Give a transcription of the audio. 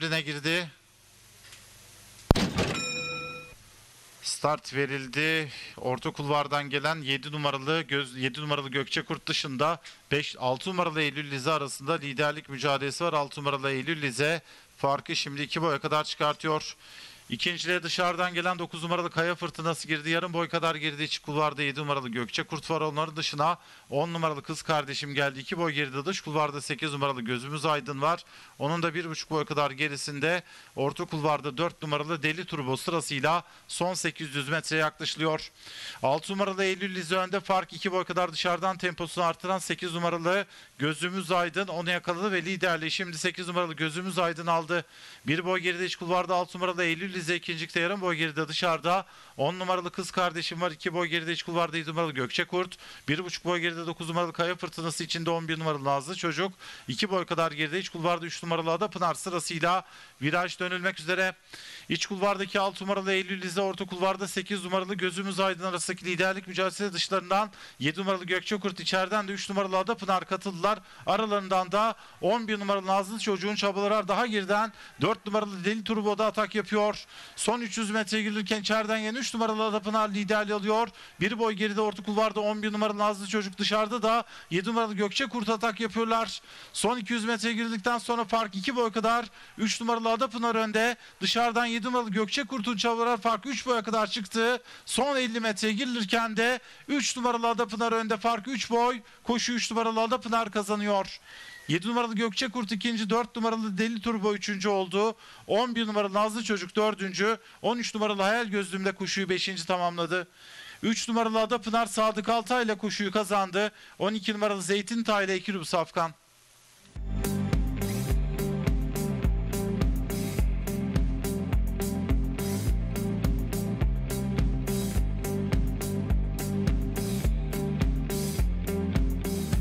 Birine girdi. Start verildi. Orta kulvardan gelen 7 numaralı göz 7 numaralı Gökçe Kurt dışında 5 6 numaralı Eylül Lize arasında liderlik mücadelesi var. 6 numaralı Eylül Lize farkı şimdi 2 boya kadar çıkartıyor. İkinciliğe dışarıdan gelen 9 numaralı Kaya Fırtınası girdi. Yarım boy kadar girdi. İç kulvarda 7 numaralı Gökçe Kurt var. Onların dışına 10 numaralı kız kardeşim geldi. 2 boy geride dış kulvarda 8 numaralı Gözümüz Aydın var. Onun da 1,5 boy kadar gerisinde orta kulvarda 4 numaralı Deli Turbo sırasıyla son 800 metreye yaklaşılıyor. 6 numaralı Eylül Lize önde fark 2 boy kadar dışarıdan temposunu artıran 8 numaralı Gözümüz Aydın onu yakaladı ve liderliği şimdi 8 numaralı Gözümüz Aydın aldı. 1 boy geride iç kulvarda 6 numaralı Eylül Lize ikincilikte yarım boy geride dışarıda 10 numaralı kız kardeşim var 2 boy geride iç kulvarda 7 numaralı Gökçe Kurt 1,5 boy geride 9 numaralı Kaya Fırtınası içinde 11 numaralı Nazlı Çocuk 2 boy kadar geride iç kulvarda 3 numaralı Ada Pınar sırasıyla viraj dönülmek üzere. İç kulvardaki 6 numaralı Eylül Lize, orta kulvarda 8 numaralı Gözümüz Aydın arasındaki liderlik mücadelesi dışlarından 7 numaralı Gökçe Kurt içeriden de 3 numaralı Ada Pınar katıldılar. Aralarından da 11 numaralı Nazlı Çocuğun çabaları daha geriden 4 numaralı Deli Turbo'da atak yapıyor. Son 300 metre girilirken içeriden gelen 3 numaralı Ada Pınar liderliği alıyor. Bir boy geride orta kulvarda 11 numaralı Nazlı Çocuk dışarıda da 7 numaralı Gökçe Kurt atak yapıyorlar. Son 200 metre girildikten sonra fark 2 boy kadar 3 numaralı Adapınar önde. Dışarıdan 7 numaralı Gökçe Kurt'un çabaları fark 3 boya kadar çıktı. Son 50 metreye girilirken de 3 numaralı Adapınar önde fark 3 boy. Koşu 3 numaralı Adapınar kazanıyor. 7 numaralı Gökçe Kurt ikinci, 4 numaralı Deli Turbo üçüncü oldu. 11 numaralı Nazlı Çocuk dördüncü, 13 numaralı Hayal Gözlüğümde koşuyu beşinci tamamladı. 3 numaralı Adapınar Sadık Altay ile koşuyu kazandı. 12 numaralı Zeytin Tay ile Ekürüm Safkan.